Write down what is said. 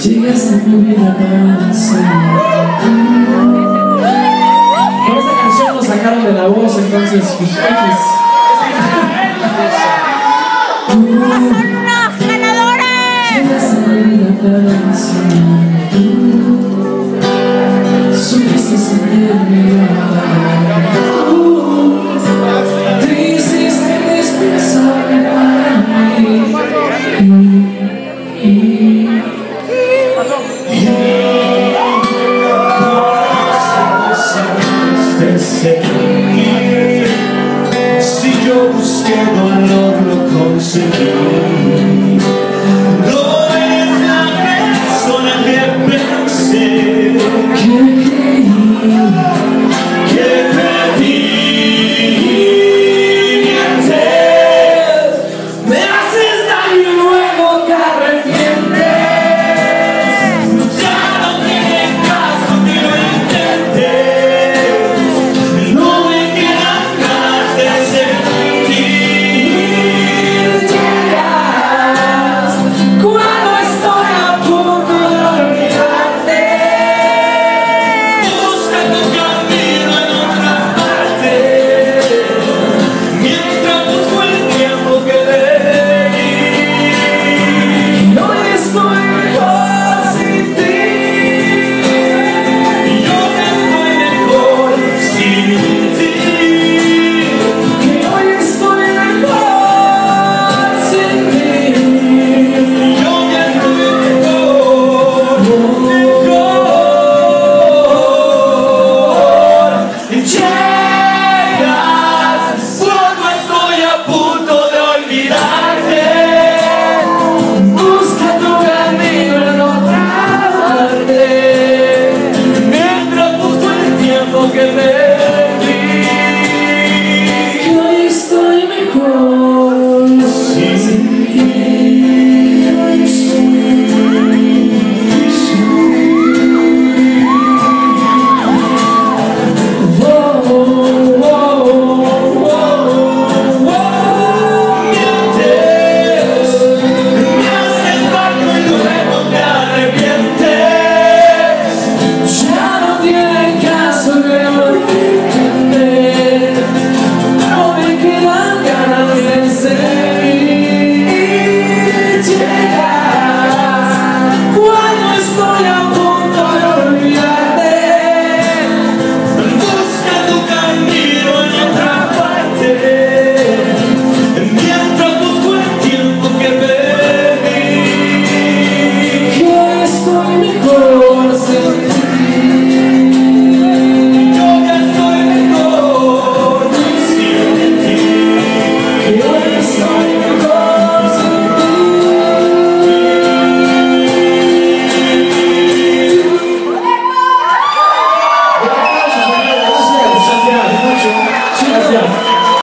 Llegaste a mi vida para Con esta canción nos sacaron de la voz, entonces, pues, Senhor.